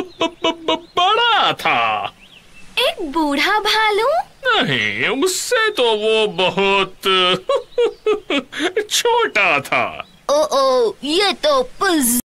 बड़ा था। एक बूढ़ा भालू? नहीं उससे तो वो बहुत छोटा था। ओ ओ ये तो पुज